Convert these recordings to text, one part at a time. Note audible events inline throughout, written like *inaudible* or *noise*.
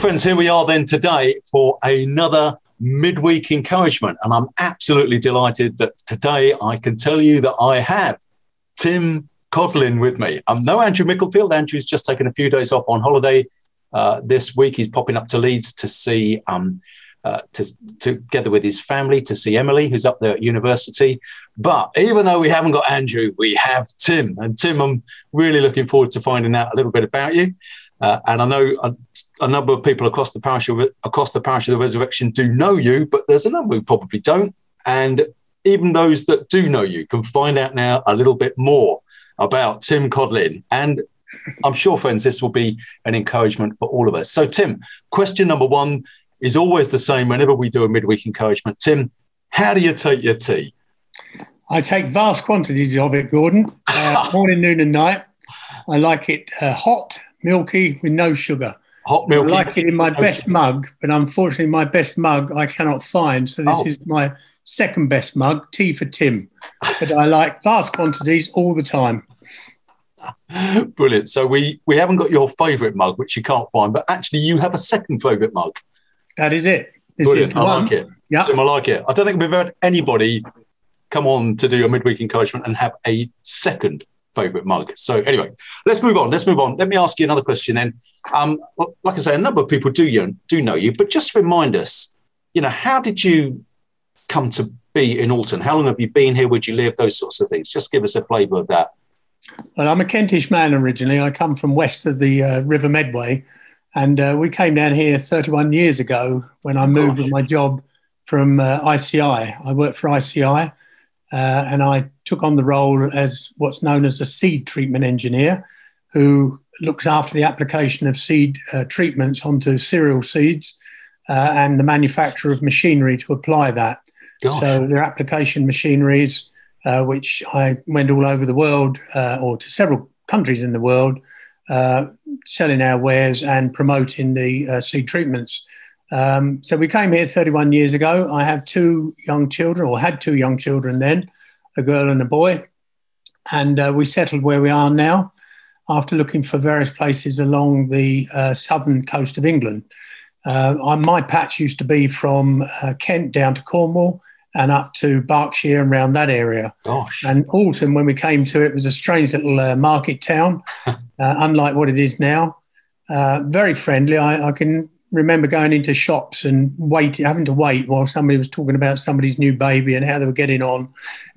Friends, here we are then today for another midweek encouragement. And I'm absolutely delighted that today I can tell you that I have Tim Codling with me. I'm no Andrew Micklefield. Andrew's just taken a few days off on holiday uh, this week. He's popping up to Leeds to see, um, uh, to, together with his family, to see Emily, who's up there at university. But even though we haven't got Andrew, we have Tim. And Tim, I'm really looking forward to finding out a little bit about you. Uh, and I know a, number of people across the parish of, across the parish of the resurrection do know you, but there's a number who probably don't. And even those that do know you can find out now a little bit more about Tim Codling. And I'm sure, friends, this will be an encouragement for all of us. So, Tim, question number one is always the same whenever we do a midweek encouragement. Tim, how do you take your tea? I take vast quantities of it, Gordon, uh, *laughs* morning, noon, and night. I like it uh, hot, milky, with no sugar. Hot milky. I like it in my best mug, but unfortunately, my best mug I cannot find. So this oh. is my second best mug, tea for Tim. But I like vast quantities all the time. *laughs* Brilliant. So we we haven't got your favourite mug, which you can't find, but actually you have a second favourite mug. That is it. This Brilliant. Is I one. like it. Yeah, I like it. I don't think we've had anybody come on to do a midweek encouragement and have a second favourite mug. So anyway, let's move on. Let's move on. Let me ask you another question then. Um, like I say, a number of people do you do know you, but just remind us, you know, how did you come to be in Alton? How long have you been here? Where do you live? Those sorts of things. Just give us a flavour of that. Well, I'm a Kentish man originally. I come from west of the uh, River Medway, and uh, we came down here 31 years ago when I moved Gosh. with my job from uh, ICI. I worked for ICI, uh, and I took on the role as what's known as a seed treatment engineer, who looks after the application of seed uh, treatments onto cereal seeds uh, and the manufacture of machinery to apply that. Gosh. So their application machineries uh, which I went all over the world uh, or to several countries in the world, uh, selling our wares and promoting the uh, seed treatments. Um, so we came here 31 years ago. I have two young children, or had two young children then, a girl and a boy. And uh, we settled where we are now after looking for various places along the uh, southern coast of England. my patch used to be from Kent down to Cornwall and up to Berkshire and around that area. Gosh. And Alton, when we came to it, was a strange little uh, market town, *laughs* uh, unlike what it is now. Uh, very friendly. I, I, can remember going into shops and waiting, having to wait while somebody was talking about somebody's new baby and how they were getting on,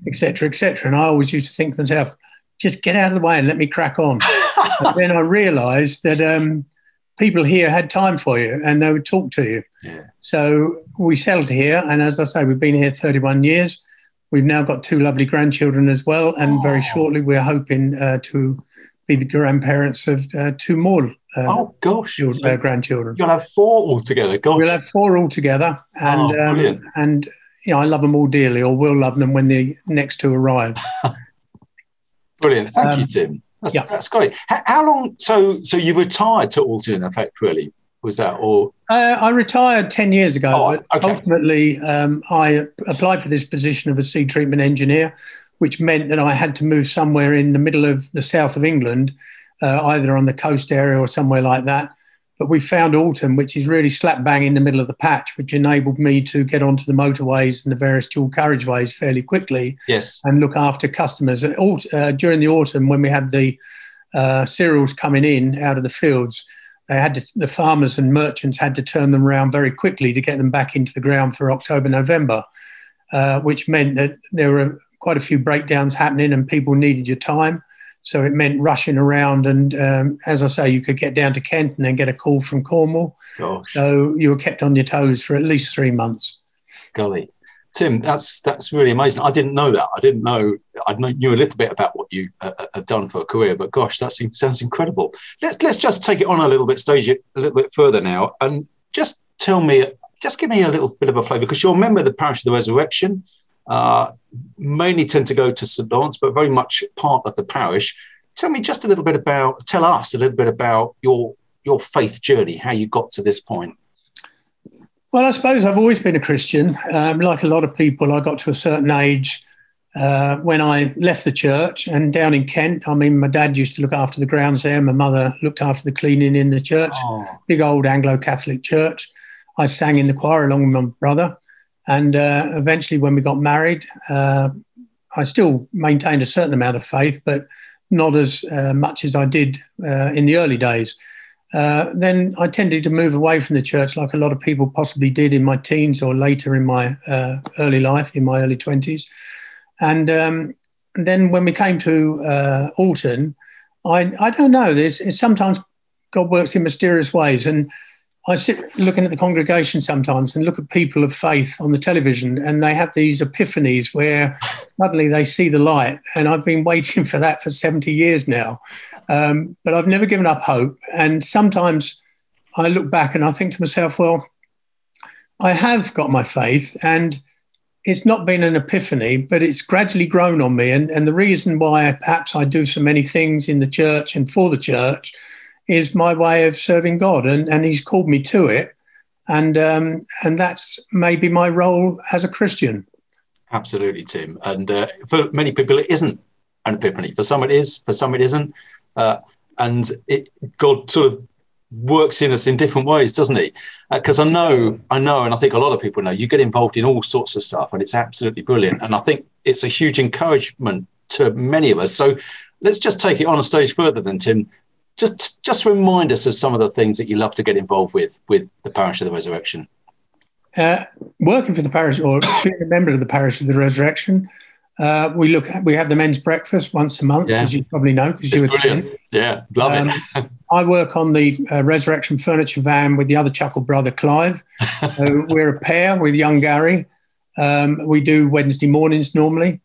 etc., etc. And I always used to think to myself, just get out of the way and let me crack on. *laughs* but then I realised that um, people here had time for you and they would talk to you. Yeah. So we settled here. And as I say, we've been here 31 years. We've now got two lovely grandchildren as well. And very shortly, we're hoping uh, to be the grandparents of uh, two more. Uh, oh gosh, children, uh, grandchildren. You'll have four altogether. Gosh. We'll have four altogether, and oh, um, and you know I love them all dearly, or will love them when the next two arrive. *laughs* brilliant, thank um, you, Tim. That's, yeah. that's great. How, how, long? So, so you retired to Alton, in effect, really? Was that or? Uh, I retired ten years ago. Oh, okay. Ultimately, um, I applied for this position of a seed treatment engineer, which meant that I had to move somewhere in the middle of the south of England, uh, either on the coast area or somewhere like that. But we found Alton, which is really slap bang in the middle of the patch, which enabled me to get onto the motorways and the various dual carriageways fairly quickly. Yes. And look after customers. And Uh, during the autumn, when we had the uh, cereals coming in out of the fields, they had to, the farmers and merchants had to turn them around very quickly to get them back into the ground for October, November, uh, which meant that there were quite a few breakdowns happening and people needed your time. So it meant rushing around. And um, as I say, you could get down to Kent and then get a call from Cornwall. Gosh. So you were kept on your toes for at least three months. Golly. Tim, that's that's really amazing. I didn't know that. I didn't know. I knew a little bit about what you uh, uh have done for a career, but gosh, that seems, sounds incredible. Let's let's just take it on a little bit, stage it a little bit further now, and just tell me, just give me a little bit of a flavour because you're a member of the Parish of the Resurrection uh, mainly tend to go to St Lawrence, but very much part of the parish. Tell me just a little bit about, tell us a little bit about your your faith journey, how you got to this point. Well, I suppose I've always been a Christian. Um, like a lot of people, I got to a certain age uh, when I left the church and down in Kent, I mean, my dad used to look after the grounds there. My mother looked after the cleaning in the church, oh. big old Anglo Catholic church. I sang in the choir along with my brother. And uh, eventually, when we got married, uh, I still maintained a certain amount of faith, but not as uh, much as I did uh, in the early days. Uh, then I tended to move away from the church, like a lot of people possibly did in my teens or later in my early life, in my early 20s. And, um, then when we came to Alton, I, I don't know, there's sometimes God works in mysterious ways. And I sit looking at the congregation sometimes and look at people of faith on the television, and they have these epiphanies where suddenly they see the light. And I've been waiting *laughs* for that for 70 years now. Um, but I've never given up hope. And sometimes I look back and I think to myself, well, I have got my faith, and it's not been an epiphany, but it's gradually grown on me. And, and the reason why perhaps I do so many things in the church and for the church is my way of serving God, and, and He's called me to it, and um, and that's maybe my role as a Christian. Absolutely, Tim. And uh, for many people, it isn't an epiphany. For some, it is. For some, it isn't. Uh, and it, God sort of works in us in different ways, doesn't he? Because uh, I know, I know, and I think a lot of people know, you get involved in all sorts of stuff, and it's absolutely brilliant. And I think it's a huge encouragement to many of us. So let's just take it on a stage further, then, Tim just just remind us of some of the things that you love to get involved with with the parish of the resurrection. Uh, working for the parish or being a member of the parish of the resurrection uh, we look at, we have the men's breakfast once a month yeah. as you probably know because you attend. yeah love um, it I work on the uh, resurrection furniture van with the other chuckle brother Clive. *laughs* We're a pair with young Gary. Um, we do Wednesday mornings normally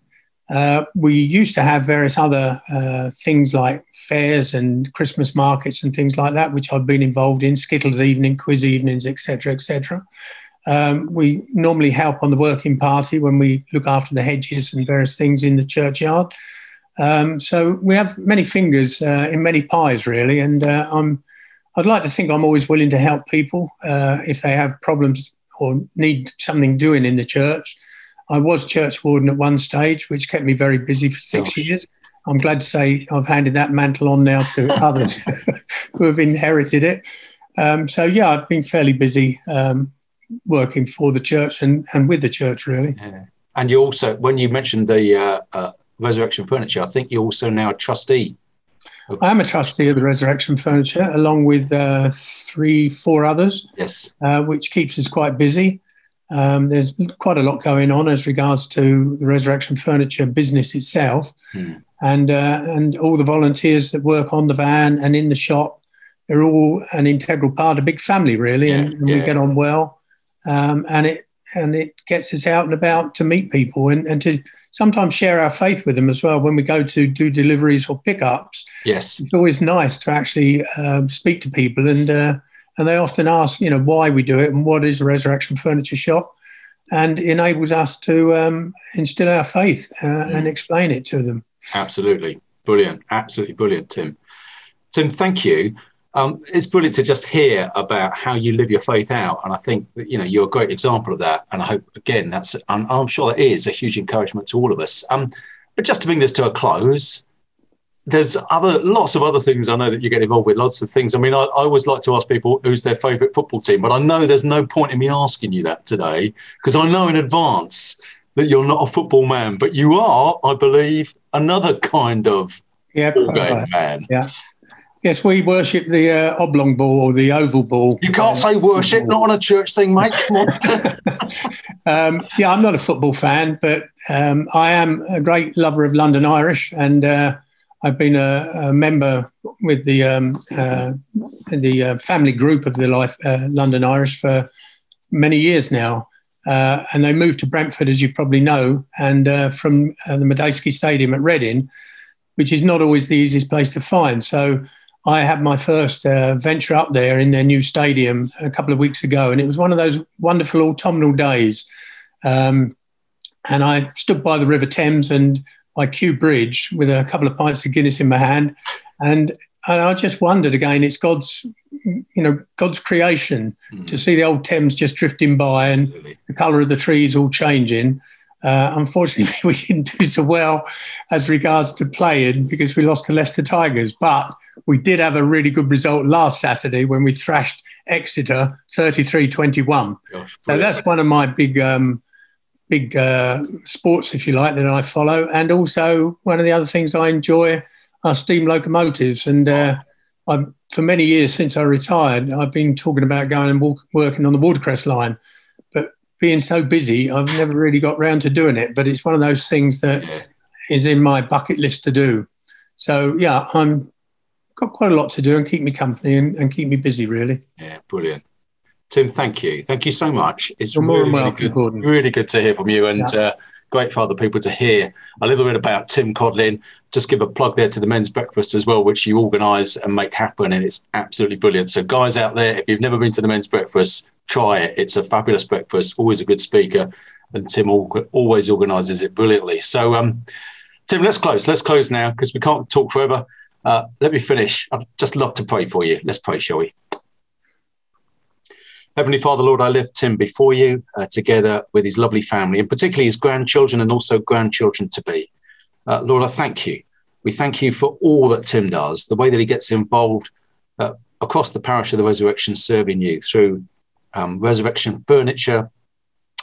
uh, we used to have various other uh, things like fairs and Christmas markets and things like that, which I've been involved in, Skittles evening, quiz evenings, etc., etc. Um, we normally help on the working party when we look after the hedges and various things in the churchyard. Um, so we have many fingers uh, in many pies, really, and uh, I'm. I'd like to think I'm always willing to help people uh, if they have problems or need something doing in the church. I was church warden at one stage, which kept me very busy for six Gosh. years. I'm glad to say I've handed that mantle on now to *laughs* others *laughs* who have inherited it. Um, so yeah, I've been fairly busy um, working for the church and, and with the church really. Yeah. And you also, when you mentioned the uh, uh, Resurrection Furniture, I think you're also now a trustee. I am a trustee of the Resurrection Furniture, along with uh, three, four others. Yes, uh, which keeps us quite busy. Um, there's quite a lot going on as regards to the resurrection furniture business itself, hmm. and uh, and all the volunteers that work on the van and in the shop. They're all an integral part, a big family, really, yeah, and, and yeah. we get on well. Um, and it and it gets us out and about to meet people and, and to sometimes share our faith with them as well when we go to do deliveries or pickups. Yes, it's always nice to actually um, speak to people and uh, and they often ask, you know, why we do it and what is a resurrection furniture shop, and enables us to um, instill our faith uh, mm. and explain it to them. Absolutely brilliant, absolutely brilliant, Tim. Tim, thank you. Um, it's brilliant to just hear about how you live your faith out, and I think that, you know you're a great example of that. And I hope again that's I'm, I'm sure that is a huge encouragement to all of us. Um, but just to bring this to a close, there's other lots of other things I know that you get involved with. Lots of things. I mean, I, I always like to ask people who's their favourite football team, but I know there's no point in me asking you that today because I know in advance that you're not a football man, but you are, I believe, another kind of yeah, game man. Yeah. Yes, we worship the uh, oblong ball or the oval ball. You can't uh, say worship, not on a church thing, mate. Come on. *laughs* um, yeah, I'm not a football fan, but um, I am a great lover of London Irish, and uh, I've been a, a member with the um, uh, the uh, family group of the Life uh, London Irish for many years now, uh, and they moved to Brentford, as you probably know, and uh, from uh, the Madejski Stadium at Reading, which is not always the easiest place to find. So I had my first venture up there in their new stadium a couple of weeks ago, and it was one of those wonderful autumnal days. Um, and I stood by the River Thames and by Kew Bridge with a couple of pints of Guinness in my hand, and and I just wondered again. It's God's, you know, God's creation mm. to see the old Thames just drifting by and the colour of the trees all changing. Uh, unfortunately, *laughs* we didn't do so well as regards to playing because we lost to Leicester Tigers. But we did have a really good result last Saturday when we thrashed Exeter 33 21. So that's one of my big, um, big uh, sports, if you like, that I follow. And also, one of the other things I enjoy are steam locomotives. And uh, I've, for many years since I retired, I've been talking about going and walk, working on the Watercress line. But being so busy, I've never really got round to doing it. But it's one of those things that is in my bucket list to do. So yeah, I'm got quite a lot to do and keep me company and, and keep me busy, really. Yeah, brilliant. Tim, thank you. Thank you so much. It's really, really, good, really good to hear from you and yeah. uh, great for other people to hear a little bit about Tim Codling. Just give a plug there to the men's breakfast as well, which you organise and make happen. And it's absolutely brilliant. So, guys out there, if you've never been to the men's breakfast, try it. It's a fabulous breakfast, always a good speaker. And Tim always organises it brilliantly. So, um, Tim, let's close. Let's close now because we can't talk forever. Uh, let me finish. I'd just love to pray for you. Let's pray, shall we? Heavenly Father, Lord, I lift Tim before you uh, together with his lovely family, and particularly his grandchildren and also grandchildren to be. Uh, Lord, I thank you. We thank you for all that Tim does, the way that he gets involved uh, across the parish of the resurrection, serving you through um, resurrection furniture,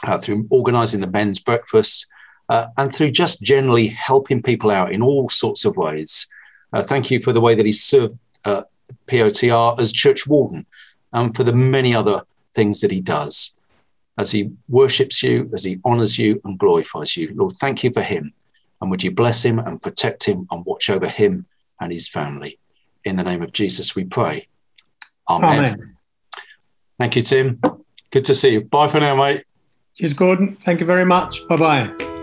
uh, through organising the men's breakfast, uh, and through just generally helping people out in all sorts of ways. Uh, thank you for the way that he served POTR as church warden and for the many other things that he does as he worships you, as he honors you and glorifies you. Lord, thank you for him. And would you bless him and protect him and watch over him and his family? In the name of Jesus, we pray. Amen. Amen. Thank you, Tim. Good to see you. Bye for now, mate. Cheers, Gordon. Thank you very much. Bye bye.